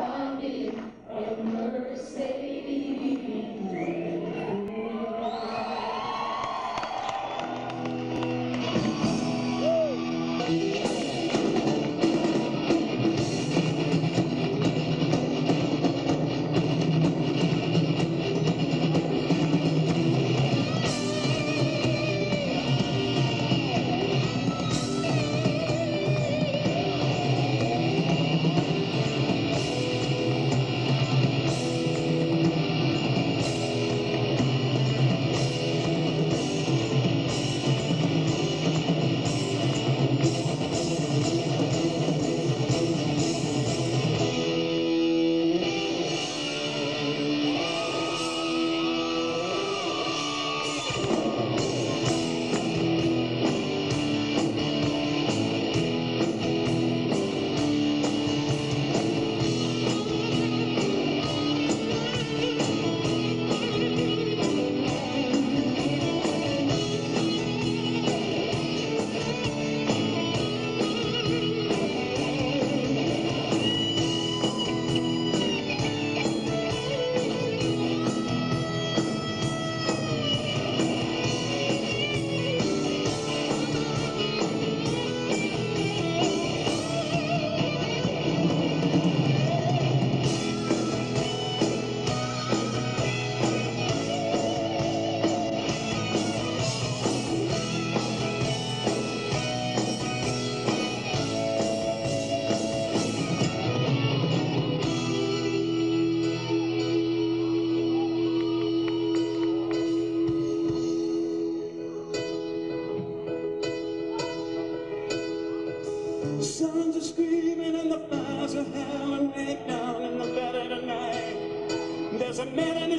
found it, mercy.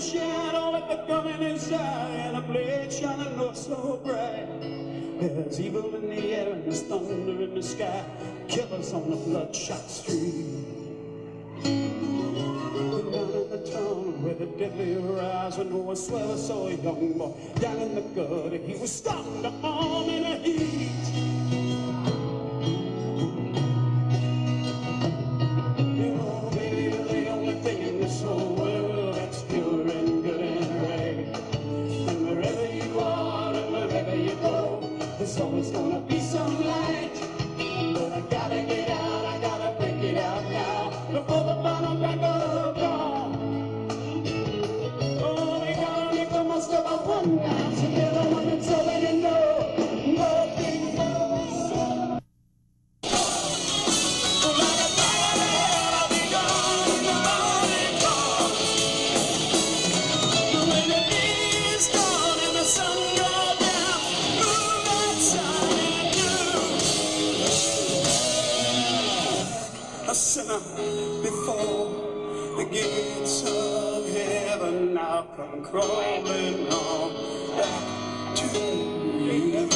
a shadow at the coming inside And a blade shining oh so bright There's evil in the air and there's thunder in the sky Killers on the bloodshot street where the deadly rise when no one swear I saw a young boy down in the gutter. He was stunned on in the heat. always gonna be up and crawling home back to you.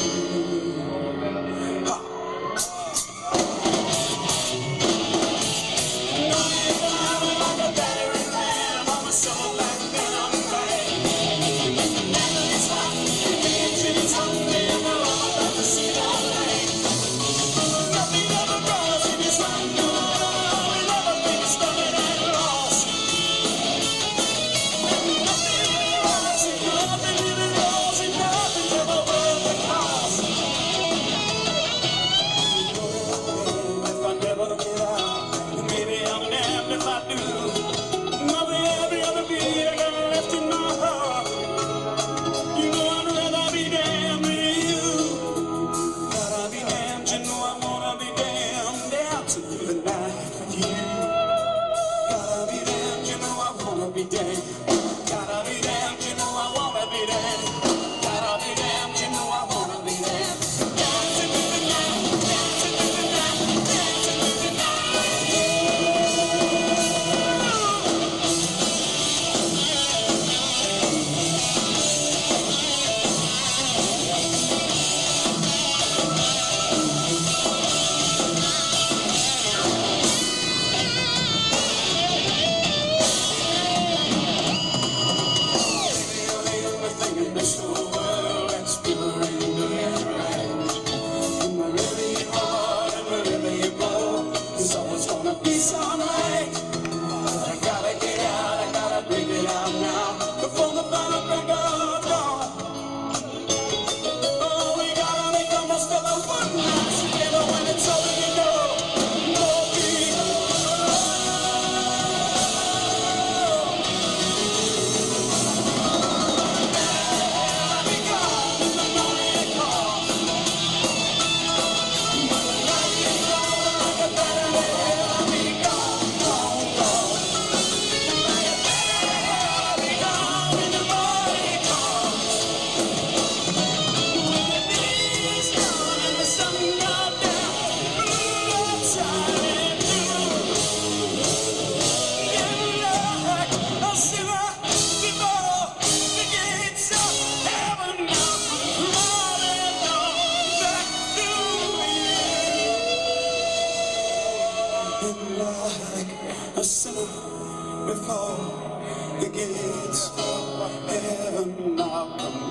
Sinner before the gates of heaven. Now I'm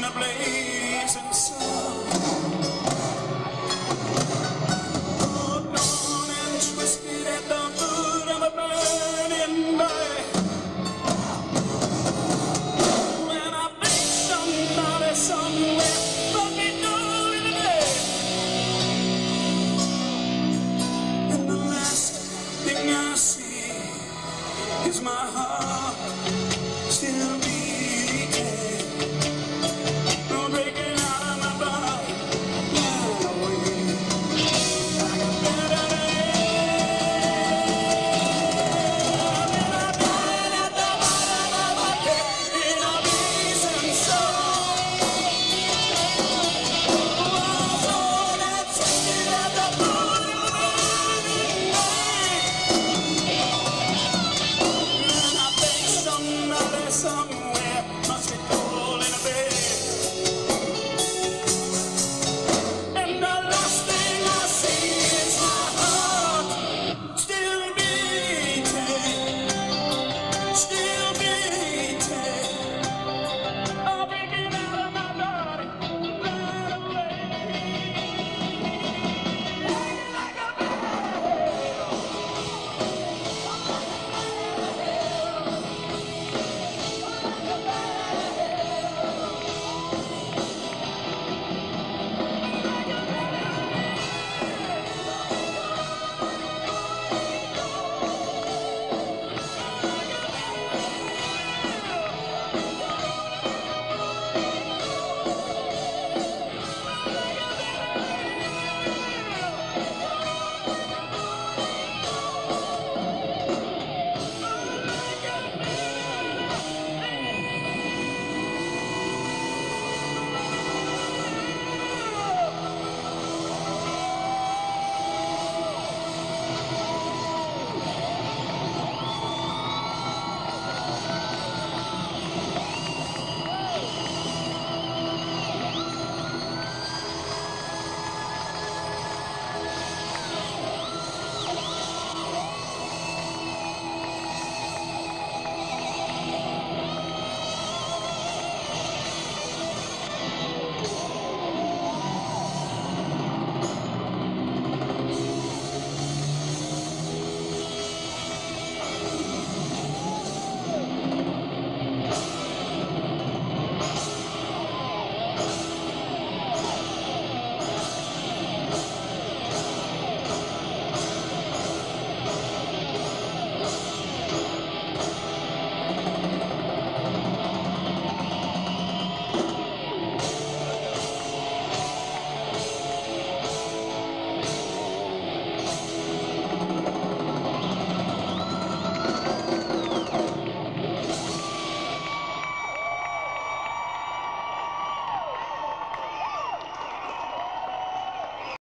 in a blaze